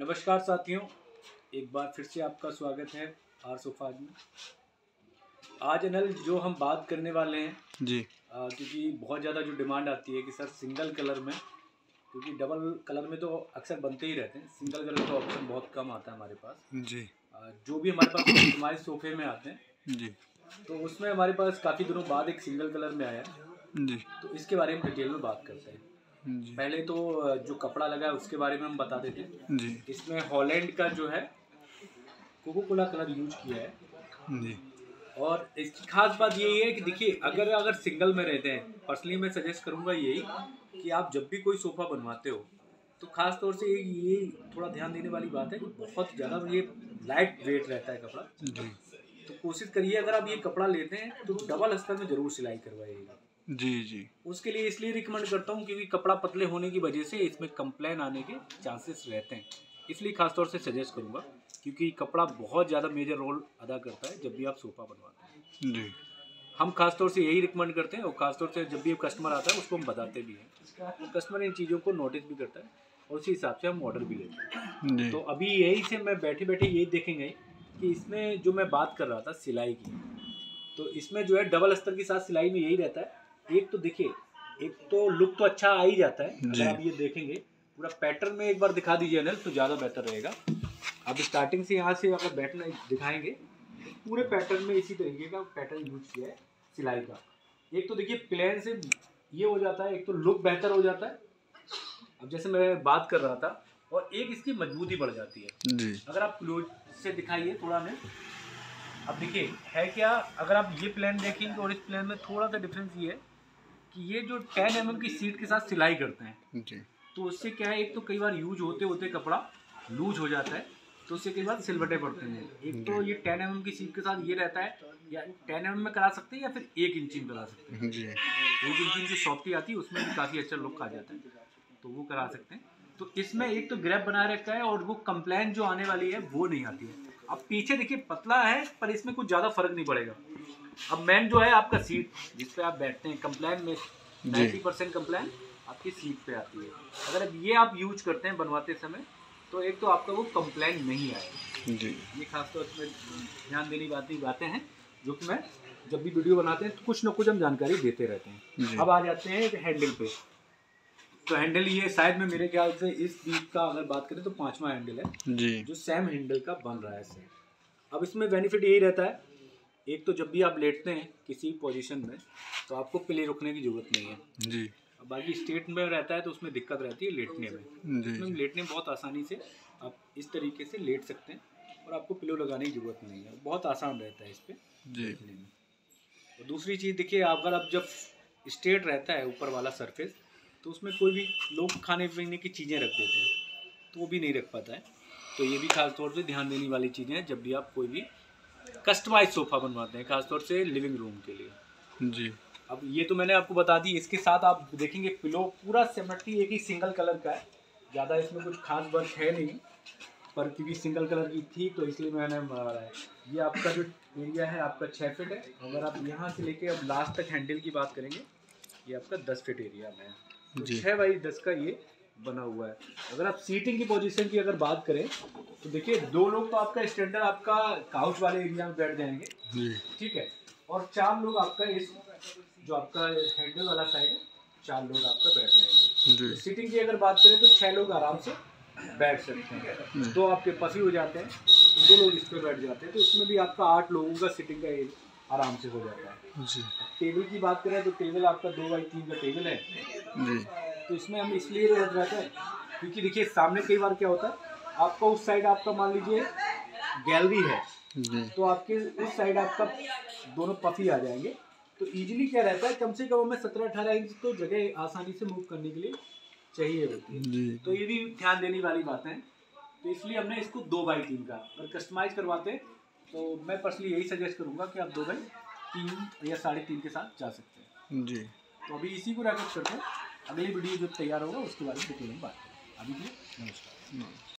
नमस्कार साथियों एक बार फिर से आपका स्वागत है आर सोफाज में। आज अनल जो हम बात करने वाले हैं जी। क्योंकि बहुत ज़्यादा जो डिमांड आती है कि सर सिंगल कलर में क्योंकि डबल कलर में तो अक्सर बनते ही रहते हैं सिंगल कलर का ऑप्शन बहुत कम आता है हमारे पास। जी। आ, जो भी हमारे पास हमारे सोफे में आते हैं जी। तो उसमें हमारे पास काफ़ी दिनों बाद एक सिंगल कलर में आया। जी। तो इसके बारे में डिटेल में बात करते हैं। पहले तो जो कपड़ा लगा है उसके बारे में हम बता देते हैं। जी। इसमें हॉलैंड का जो है कोको कोला कलर यूज़ किया है। जी। और इसकी खास बात यही है कि देखिए अगर अगर सिंगल में रहते हैं पर्सनली मैं सजेस्ट करूँगा यही कि आप जब भी कोई सोफ़ा बनवाते हो तो खास तौर से ये थोड़ा ध्यान देने वाली बात है कि बहुत ज़्यादा ये लाइट वेट रहता है कपड़ा। जी। तो कोशिश करिए अगर आप ये कपड़ा लेते हैं तो डबल अस्तर में ज़रूर सिलाई करवाइएगा। जी जी। उसके लिए इसलिए रिकमेंड करता हूँ क्योंकि कपड़ा पतले होने की वजह से इसमें कंप्लेन आने के चांसेस रहते हैं। इसलिए खासतौर से सजेस्ट करूँगा क्योंकि कपड़ा बहुत ज़्यादा मेजर रोल अदा करता है जब भी आप सोफ़ा बनवाते हैं। जी। हम खासतौर से यही रिकमेंड करते हैं और खासतौर से जब भी कस्टमर आता है उसको हम बताते भी हैं। कस्टमर इन चीज़ों को नोटिस भी करता है और उसी हिसाब से हम ऑर्डर भी लेते हैं। तो अभी यही से मैं बैठे बैठे यही देखेंगे कि इसमें जो मैं बात कर रहा था सिलाई की तो इसमें जो है डबल अस्तर के साथ सिलाई में यही रहता है। एक तो देखिए एक तो लुक तो अच्छा आ ही जाता है अगर आप ये देखेंगे पूरा पैटर्न में एक बार दिखा दीजिए अनिल तो ज़्यादा बेहतर रहेगा। अब स्टार्टिंग से यहाँ से अगर बैठना दिखाएँगे तो पूरे पैटर्न में इसी तरीके का पैटर्न यूज़ किया है सिलाई का। एक तो देखिए प्लेन से ये हो जाता है एक तो लुक बेहतर हो जाता है। अब जैसे मैं बात कर रहा था और एक इसकी मजबूती बढ़ जाती है। जी। अगर आप क्लोज से दिखाइए थोड़ा में अब देखिए है क्या अगर आप ये प्लान देखेंगे और इस प्लान में थोड़ा सा डिफरेंस ये है कि ये जो टेन एम की सीट के साथ सिलाई करते हैं जी। तो उससे क्या है एक तो कई बार यूज़ होते होते कपड़ा लूज हो जाता है तो उससे कई बार सिलवटे पड़ते हैं। एक तो ये टेन एम की सीट के साथ ये रहता है या टेन एम में करा सकते हैं या फिर एक इंची में करा सकते हैं। जी। एक इंची की सॉफ्टी आती है उसमें भी काफ़ी अच्छा लुक आ जाता है तो वो करा सकते हैं। तो इसमें एक तो ग्रैप बनाए रखा है और वो कंप्लेन जो आने वाली है वो नहीं आती है। अब पीछे देखिए पतला है पर इसमें कुछ ज़्यादा फ़र्क नहीं पड़ेगा। अब मेन जो है आपका सीट जिस पे आप बैठते हैं कंप्लेन में नाइन्टी परसेंट कंप्लेन आपकी सीट पे आती है। अगर अब ये आप यूज़ करते हैं बनवाते समय तो एक तो आपका वो कंप्लेन नहीं आएगा। जी। ये खासतौर पर ध्यान देने वाली बातें हैं जो कि मैं जब भी वीडियो बनाते हैं तो कुछ ना कुछ हम जानकारी देते रहते हैं। अब आ जाते हैं हैंडल पे। तो हैंडल ये शायद में मेरे ख्याल से इस बीक का अगर बात करें तो पांचवा हैंडल है जी। जो सेम हैंडल का बन रहा है इससे अब इसमें बेनिफिट यही रहता है एक तो जब भी आप लेटते हैं किसी पोजीशन में तो आपको पिले रुकने की ज़रूरत नहीं है। जी। बाकी स्टेट में रहता है तो उसमें दिक्कत रहती है लेटने में। जी इसमें लेटने में बहुत आसानी से आप इस तरीके से लेट सकते हैं और आपको पिलो लगाने की ज़रूरत नहीं है। बहुत आसान रहता है इस पर देखने में। और दूसरी चीज़ देखिए अगर आप जब स्ट्रेट रहता है ऊपर वाला सरफेस तो उसमें कोई भी लोग खाने पीने की चीज़ें रख देते हैं तो वो भी नहीं रख पाता है। तो ये भी खास तौर से ध्यान देने वाली चीज़ें हैं जब भी आप कोई भी कस्टमाइज सोफ़ा बनवाते हैं खासतौर से लिविंग रूम के लिए। जी। अब ये तो मैंने आपको बता दी इसके साथ आप देखेंगे पिलो पूरा सेमेट्री एक ही सिंगल कलर का है। ज़्यादा इसमें कुछ खास वर्क है नहीं पर क्योंकि सिंगल कलर की थी तो इसलिए मैंने मारा है। ये आपका जो एरिया है आपका छः फिट है। अगर आप यहाँ से लेके अब लास्ट तक हैंडल की बात करेंगे ये आपका दस फिट एरिया में है। तो छः बाई दस का ये बना हुआ है। अगर आप सीटिंग की पोजीशन की अगर बात करें तो देखिए दो लोग तो आपका स्टैंडर्ड आपका काउच वाले एरिया में बैठ जाएँगे। ठीक है? और चार लोग आपका इस जो आपका हैंडल वाला साइड है चार लोग आपका बैठ जाएँगे। सीटिंग की अगर बात करें तो छह लोग आराम से बैठ सकते हैं। दो आपके पसी हो जाते हैं दो लोग इस पर बैठ जाते हैं तो इसमें भी आपका आठ लोगों का सीटिंग का आराम से हो जाता है। जी। टेबल की बात करें तो टेबल आपका दो बाई तीन का टेबल है। जी। तो इसमें हम इसलिए रह जाते हैं क्योंकि देखिए सामने कई बार क्या होता है आपका उस साइड आपका मान लीजिए गैलरी है तो आपके उस साइड आपका दोनों पफी आ जाएँगे। तो इजीली क्या रहता है कम से कम हमें सत्रह अठारह इंच तो जगह आसानी से मूव करने के लिए चाहिए होती है। तो ये भी ध्यान देने वाली बात है। तो इसलिए हमने इसको दो बाई तीन का अगर कस्टमाइज करवाते हैं तो मैं पर्सनली यही सजेस्ट करूँगा कि आप दो बाई तीन या साढ़े तीन के साथ जा सकते हैं। जी। तो अभी इसी को रैप करते हैं। अगली वीडियो जब तैयार होगा उसके बारे में बात करें अभी के नमस्कार।